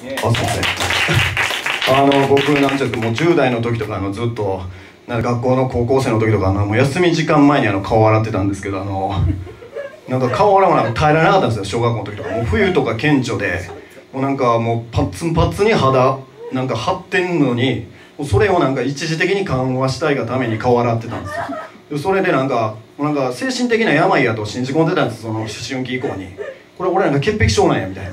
あすいませんあの僕なんちゃってもう10代の時とかのずっとなんか学校の高校生の時とかのもう休み時間前にあの顔洗ってたんですけどあの なんか顔洗うの耐えられなかったんですよ小学校の時とか。もう冬とか顕著で。もうなんかもうパッツンパッツンに肌なんか張ってんのにもうそれをなんか一時的に緩和したいがために顔洗ってたんですよ。それでなんかもうなんか精神的な病やと信じ込んでたんですその思春期以降に。これ俺なんか潔癖症なんやみたいな。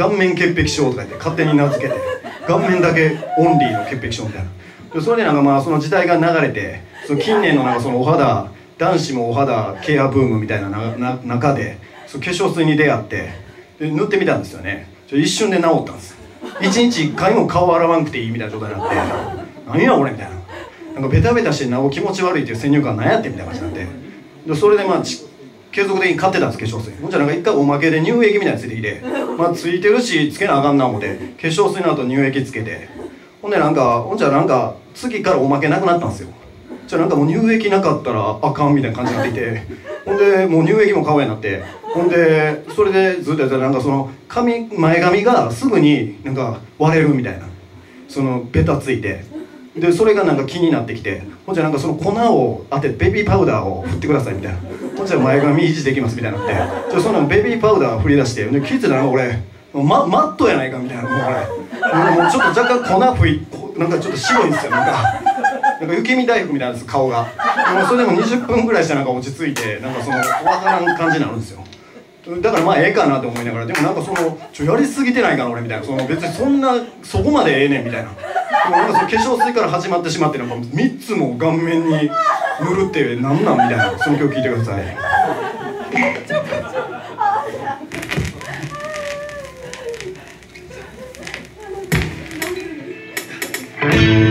顔面潔癖症とか言って勝手に名付けて顔面だけオンリーの潔癖症みたいな。でそれでなんかまあその時代が流れてその近年のなんかそのお肌男子もお肌ケアブームみたいななな中でその化粧水に出会ってで塗ってみたんですよね。一瞬で治ったんです。一日一回も顔洗わんくていいみたいな状態になって何や俺みたいな。なんかベタベタしてなお気持ち悪いっていう先入観何やってみたいな感じになって。でそれでまあち継続的に買ってたんです化粧水。ほんじゃなんか一回おまけで乳液みたいなのついてきてまあついてるしつけなあかんな思って化粧水の後乳液つけて。ほんでなんかほんじゃなんか次からおまけなくなったんですよ。じゃあなんかもう乳液なかったらあかんみたいな感じになっていてほんでもう乳液も買うようになって。ほんでそれでずっとやってたらなんかその髪前髪がすぐになんか割れるみたいな。そのベタついて。でそれがなんか気になってきて。ほんじゃなんかその粉を当ててベビーパウダーを振ってくださいみたいなじゃ前髪維持できますみたいになってじゃそのベビーパウダー振り出してで気づいたら俺ママットやないかみたいなもうこれもうちょっと若干粉吹いなんかちょっと白いんですよなんか。なんか雪見大福みたいなんです顔が。でもそれでも20分ぐらいしてなんか落ち着いてなんかそのわからん感じになるんですよ。だからまあええかなって思いながらでもなんかそのちょやりすぎてないかな俺みたいな。その別にそんなそこまでええねんみたいな。でもなんかその化粧水から始まってしまってなんか3つも顔面に塗るって何なん？みたいな。その曲聴いてください。吊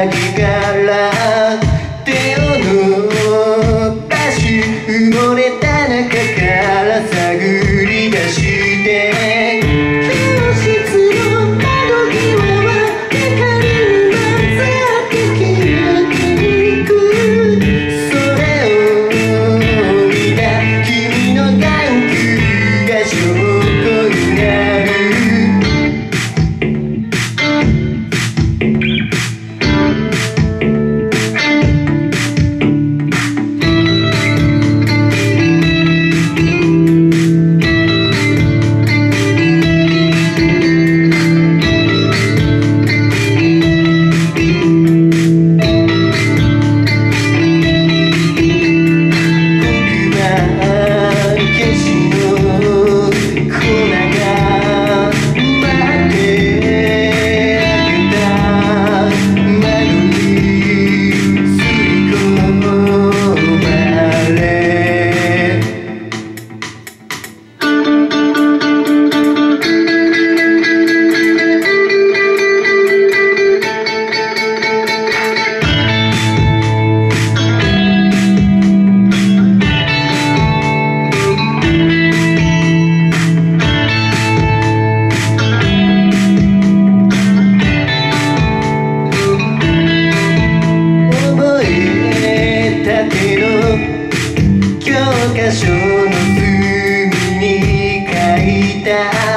らぎ down